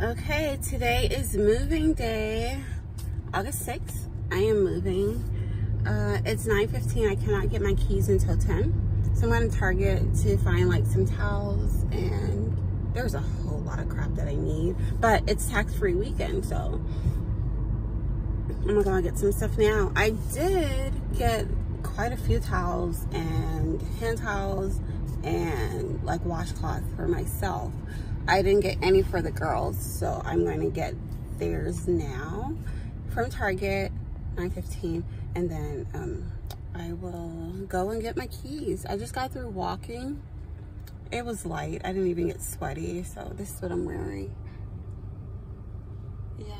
Okay, today is moving day, August 6th. I am moving. Uh, it's 9.15. I cannot get my keys until 10. So I'm going to Target to find like some towels and there's a whole lot of crap that I need. But it's tax-free weekend, so I'm to get some stuff now. I did get quite a few towels and hand towels and like washcloth for myself. I didn't get any for the girls, so I'm going to get theirs now from Target, 9.15, and then um, I will go and get my keys. I just got through walking. It was light. I didn't even get sweaty, so this is what I'm wearing. Yeah,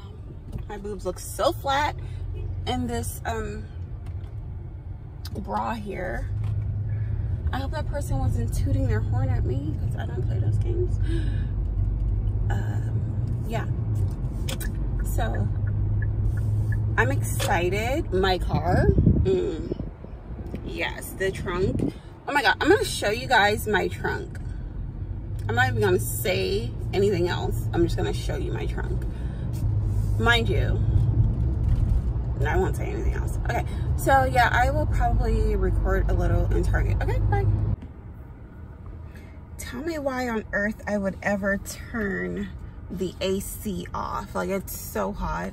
my boobs look so flat in this um, bra here. I hope that person wasn't tooting their horn at me because I don't play those games um, yeah. So I'm excited. My car. Mm, yes, the trunk. Oh my God, I'm gonna show you guys my trunk. I'm not even gonna say anything else. I'm just gonna show you my trunk. Mind you, I won't say anything else. Okay, so yeah, I will probably record a little in Target. Okay, bye tell me why on earth I would ever turn the AC off. Like it's so hot.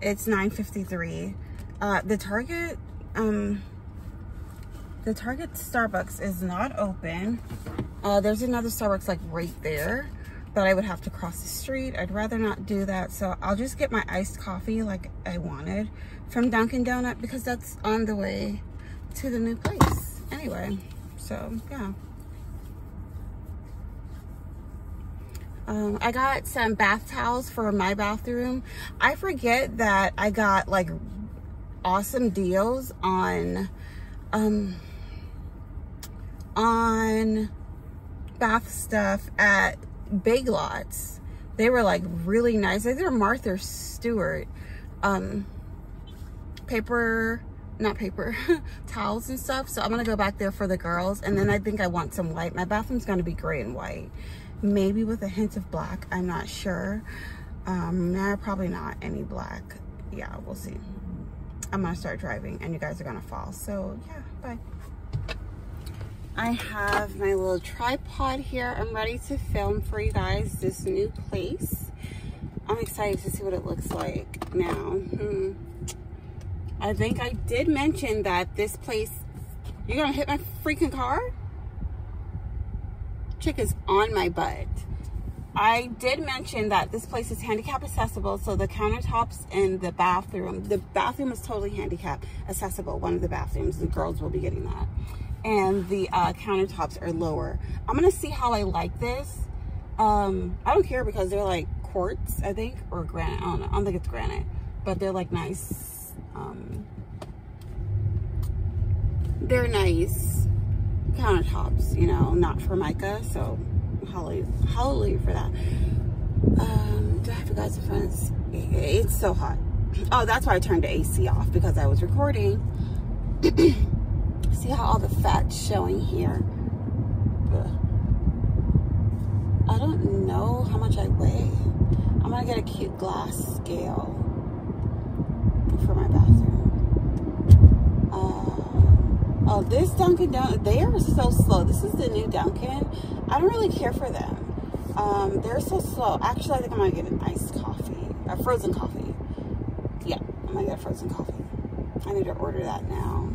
It's 9.53. Uh, the Target, um, the Target Starbucks is not open. Uh, there's another Starbucks like right there, but I would have to cross the street. I'd rather not do that. So I'll just get my iced coffee like I wanted from Dunkin' Donut because that's on the way to the new place anyway. So yeah. Um, I got some bath towels for my bathroom. I forget that I got like awesome deals on um, on bath stuff at Big Lots. They were like really nice. They're Martha Stewart um, paper, not paper, towels and stuff. So I'm gonna go back there for the girls. And then I think I want some white. My bathroom's gonna be gray and white maybe with a hint of black i'm not sure um nah, probably not any black yeah we'll see i'm gonna start driving and you guys are gonna fall so yeah bye I have my little tripod here. I'm ready to film for you guys this new place. I'm excited to see what it looks like now. Hmm. I think I did mention that this place, you're gonna hit my freaking car? Chick is on my butt. I did mention that this place is handicap accessible, so the countertops in the bathroom, the bathroom is totally handicap accessible, one of the bathrooms, the girls will be getting that. And the uh, countertops are lower. I'm gonna see how I like this. Um, I don't care because they're like quartz, I think, or granite, I don't know, I don't think it's granite, but they're like nice, um, they're nice countertops, you know, not Formica. So hallelujah, hallelujah for that. Um, do I have guys friends? It's so hot. Oh, that's why I turned the AC off because I was recording. See how all the fat's showing here? Ugh. I don't know how much I weigh. I'm gonna get a cute glass scale for my bathroom. Oh, this Dunkin' Donuts, they are so slow. This is the new Dunkin'. I don't really care for them. Um, they're so slow. Actually, I think I'm gonna get an iced coffee, a frozen coffee. Yeah, I'm gonna get a frozen coffee. I need to order that now.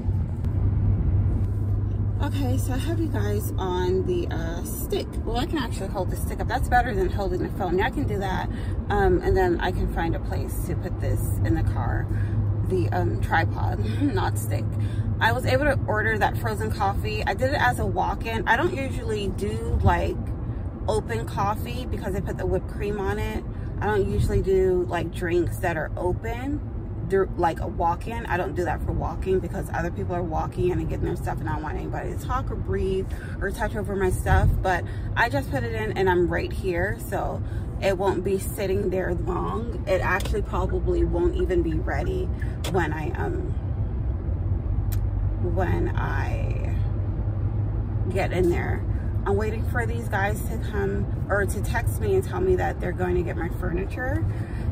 Okay, so I have you guys on the uh, stick. Well, I can actually hold the stick up. That's better than holding the phone. Yeah, I can do that. Um, and then I can find a place to put this in the car. The um, tripod, not stick. I was able to order that frozen coffee. I did it as a walk-in. I don't usually do like open coffee because I put the whipped cream on it. I don't usually do like drinks that are open. They're like a walk-in. I don't do that for walking because other people are walking and getting their stuff and I don't want anybody to talk or breathe or touch over my stuff. But I just put it in and I'm right here. So it won't be sitting there long. It actually probably won't even be ready when I um when I get in there. I'm waiting for these guys to come or to text me and tell me that they're going to get my furniture.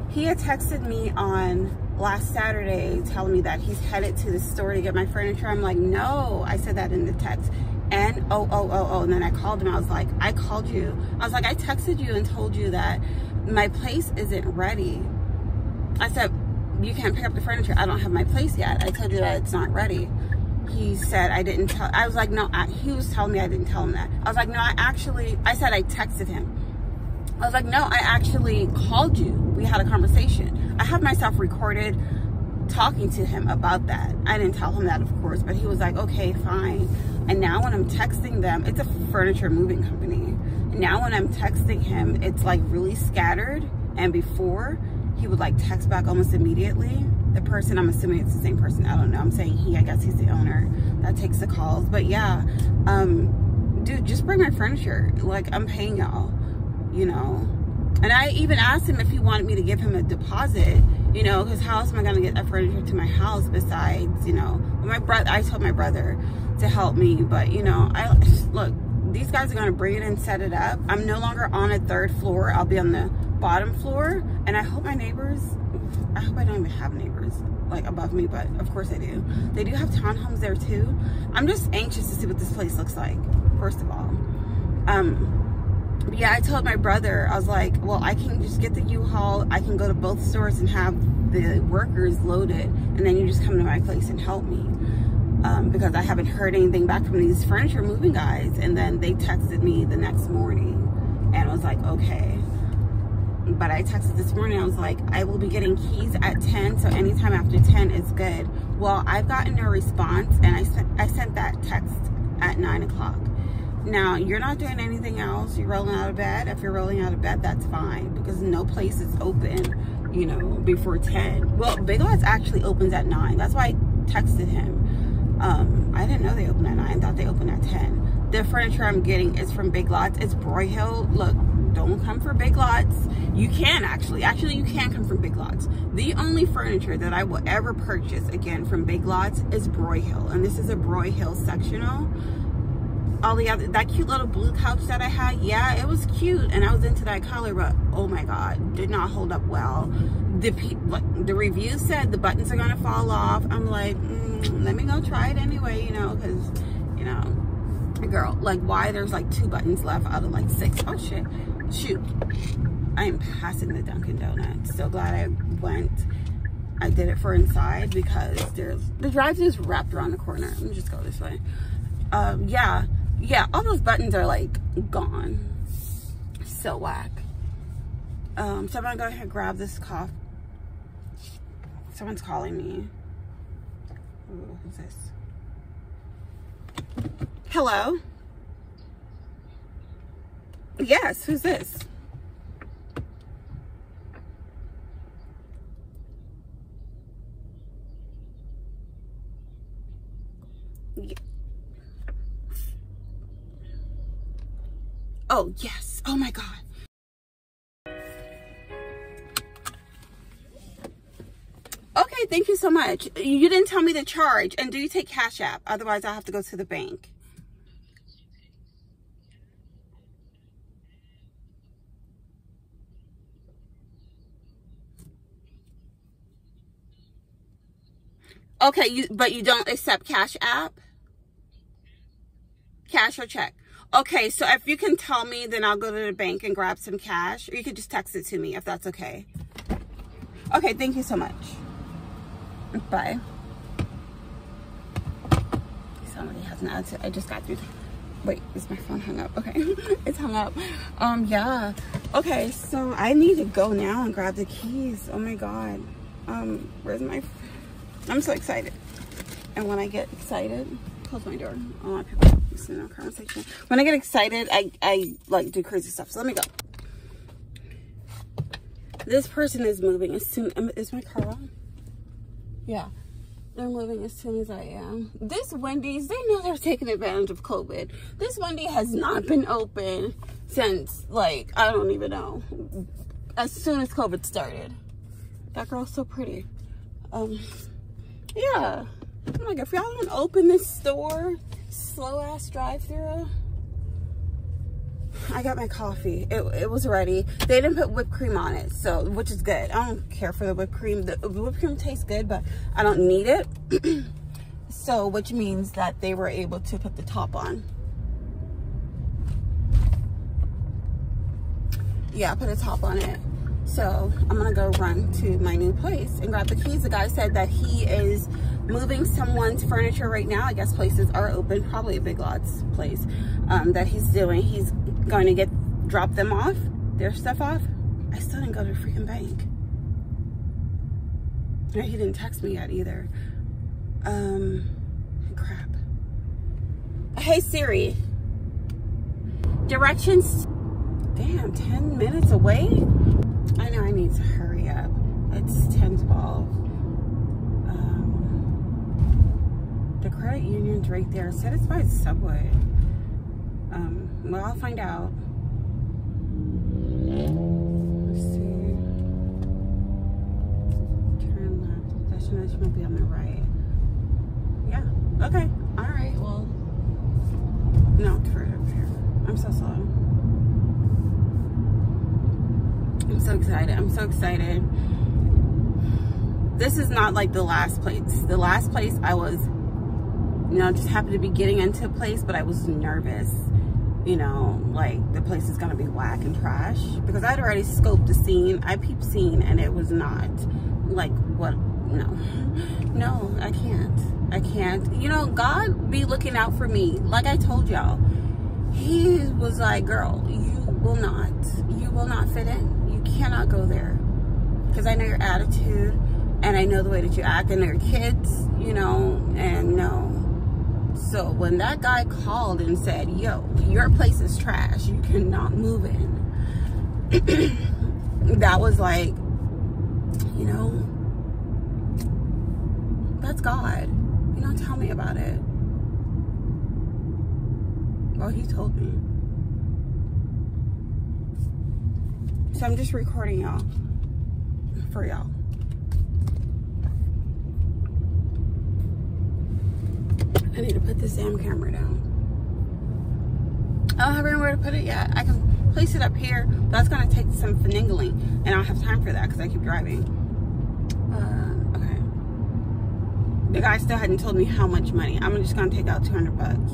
He had texted me on last Saturday telling me that he's headed to the store to get my furniture. I'm like, no, I said that in the text. And oh, oh, oh, oh. And then I called him. I was like, I called you. I was like, I texted you and told you that my place isn't ready. I said, you can't pick up the furniture. I don't have my place yet. I told you that it's not ready. He said I didn't tell, I was like, no, I, he was telling me I didn't tell him that. I was like, no, I actually, I said I texted him. I was like, no, I actually called you. We had a conversation. I have myself recorded talking to him about that. I didn't tell him that, of course, but he was like, okay, fine. And now when I'm texting them, it's a furniture moving company. Now when I'm texting him, it's like really scattered. And before, he would like text back almost immediately. The person, I'm assuming it's the same person. I don't know. I'm saying he, I guess he's the owner that takes the calls. But yeah, um, dude, just bring my furniture. Like I'm paying y'all, you know. And I even asked him if he wanted me to give him a deposit, you know, because how else am I going to get a furniture to my house besides, you know, my brother, I told my brother to help me, but you know, I, look, these guys are going to bring it and set it up. I'm no longer on a third floor. I'll be on the bottom floor and I hope my neighbors, I hope I don't even have neighbors like above me, but of course I do. They do have townhomes there too. I'm just anxious to see what this place looks like, first of all. Um, yeah, I told my brother, I was like, well, I can just get the U-Haul. I can go to both stores and have the workers loaded. And then you just come to my place and help me. Um, because I haven't heard anything back from these furniture moving guys. And then they texted me the next morning and I was like, okay but I texted this morning, I was like, I will be getting keys at 10, so anytime after 10 is good. Well, I've gotten a response, and I sent, I sent that text at 9 o'clock. Now, you're not doing anything else. You're rolling out of bed. If you're rolling out of bed, that's fine, because no place is open, you know, before 10. Well, Big Lots actually opens at 9. That's why I texted him. Um, I didn't know they opened at 9. I thought they opened at 10. The furniture I'm getting is from Big Lots. It's Broyhill. Look, don't come for big lots you can actually actually you can come from big lots the only furniture that i will ever purchase again from big lots is broyhill and this is a broyhill sectional all the other that cute little blue couch that i had yeah it was cute. And i was into that color but oh my god did not hold up well. The the review said the buttons are gonna fall off. I'm like mm, let me go try it anyway you know because you know girl like why there's like two buttons left out of like six? Oh shit. Shoot. I am passing the dunkin donuts. So glad i went. I did it for inside because there's the drive is wrapped around the corner. Let me just go this way. Um yeah yeah all those buttons are like gone. So whack. Um so i'm gonna go ahead and grab this cough someone's calling me. Ooh, who's this? Hello? Yes, who's this? Oh, yes. Oh my God. Okay, thank you so much. You didn't tell me the charge. And do you take Cash App? Otherwise, I'll have to go to the bank. Okay, you but you don't accept Cash App? Cash or check? Okay, so if you can tell me, then I'll go to the bank and grab some cash. Or you could just text it to me if that's okay. Okay, thank you so much. Bye. Somebody has an answer. I just got through. Wait, is my phone hung up? Okay, it's hung up. Um, yeah. Okay, so I need to go now and grab the keys. Oh my God. Um, where's my I'm so excited. And when I get excited, close my door. I want people to our conversation. When I get excited, I, I like do crazy stuff. So let me go. This person is moving as soon, is my car on? Yeah. They're moving as soon as I am. This Wendy's, they know they're taking advantage of COVID. This Wendy has not been open since, like, I don't even know. As soon as COVID started. That girl's so pretty. Um, yeah. Oh I'm like, if y'all don't open this store, slow ass drive through, I got my coffee. It, it was ready. They didn't put whipped cream on it, so which is good. I don't care for the whipped cream. The whipped cream tastes good, but I don't need it. so, which means that they were able to put the top on. Yeah, I put a top on it. So I'm gonna go run to my new place and grab the keys. The guy said that he is moving someone's furniture right now. I guess places are open, probably a Big Lots place um, that he's doing. He's going to get drop them off, their stuff off. I still didn't go to the freaking bank. And he didn't text me yet either. Um, crap. Hey Siri, directions, damn, 10 minutes away? I know I need to hurry up. It's 10 12. Um, the credit union's right there. By Subway. Um, well, I'll find out. Let's see. Turn left. Destination will be on the right. Yeah. Okay. All right. Well, no, it's further up here. I'm so slow. I'm so excited. I'm so excited. This is not like the last place. The last place I was, you know, just happened to be getting into a place, but I was nervous. You know, like the place is gonna be whack and trash because I'd already scoped the scene. I peeped scene and it was not like what. No, no, I can't. I can't. You know, God be looking out for me. Like I told y'all, He was like, "Girl, you will not. You will not fit in." You cannot go there because I know your attitude and I know the way that you act and your kids, you know, and no. So when that guy called and said, yo, your place is trash, you cannot move in, that was like, you know, that's God. You know, tell me about it. Well, he told me. So I'm just recording y'all for y'all. I need to put this damn camera down. I don't have anywhere to put it yet. I can place it up here. but That's going to take some finagling. And I don't have time for that because I keep driving. Uh, okay. The guy still hadn't told me how much money. I'm just going to take out 200 bucks.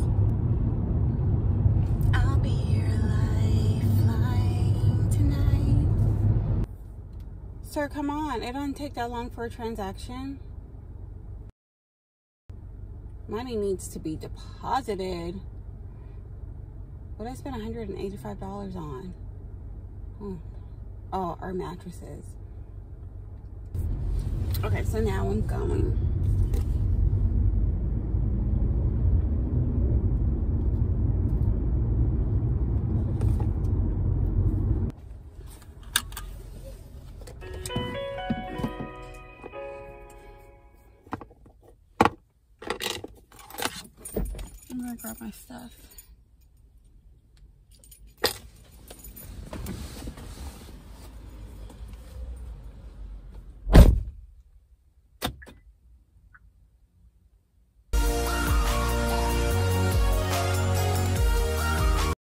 Sir, come on. It doesn't take that long for a transaction. Money needs to be deposited. What I spent $185 on? Oh, oh our mattresses. Okay, so now I'm going. My stuff.